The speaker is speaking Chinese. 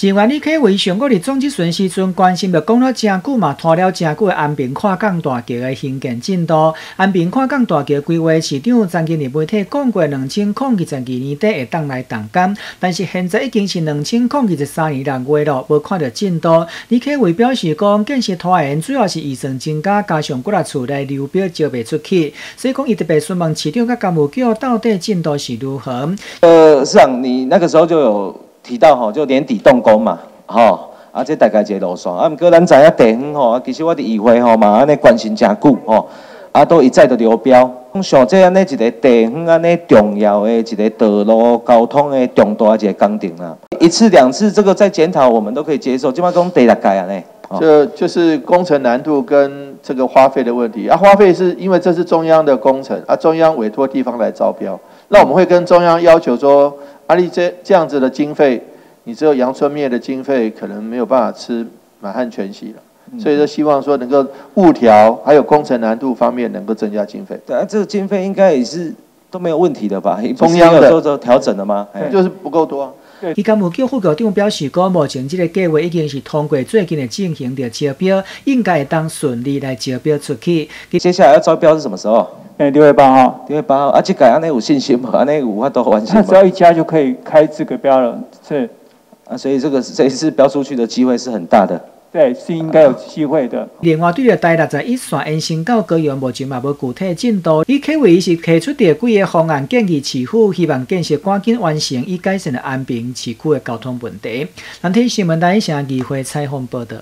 市原立科为上个日总集选时阵关心着讲了真久嘛，拖了真久的安平跨港大桥的兴建进度。安平跨港大桥规划市长昨日日媒体讲过，两千零二十二年底会当来动工，但是现在已经是两千零二十三年六月了，无看到进度。立科为表示讲，建设拖延主要是预算增加，加上几啊厝内流标招不出去，所以讲伊特别询问市长甲干部局到底进度是如何。呃，市长，你那个时候就有。提到吼，就年底动工嘛，吼，啊，这大概一个路线，啊，毋过咱知影地方吼，其实我伫议会吼嘛，安尼关心真久吼，啊，都一再的流标，像这安尼一个地方安尼重要的一个道路交通的重大一个工程啦，一次两次这个再检讨，我们都可以接受，即摆讲第六届啊呢，这就是工程难度跟这个花费的问题，啊，花费是因为这是中央的工程，啊，中央委托地方来招标，那我们会跟中央要求说。阿力这这样子的经费，你只有阳春面的经费，可能没有办法吃满汉全席了。所以说，希望说能够物调，还有工程难度方面能够增加经费。对啊，这个经费应该也是都没有问题的吧？中央的做做调整了吗？就是不够多。伊甲目叫副局长表示，讲目前这个计划已经是通过最近的进行的招标，应该会当顺利来招标出去。接下来要招标是什么时候？哎，六月八号，六月八号，啊，这个安尼有信心吗？安尼有法度完成吗？只要一家就可以开这个标了，是啊，所以这个这一次标出去的机会是很大的。对，是应该有机会的。另外，对着台六在一线延伸到高阳，目前嘛无具体进度。伊可为是提出的几个方案，建议市府希望建设赶紧完成，以改善安平市区的交通问题。南天新闻台向议会采访报道。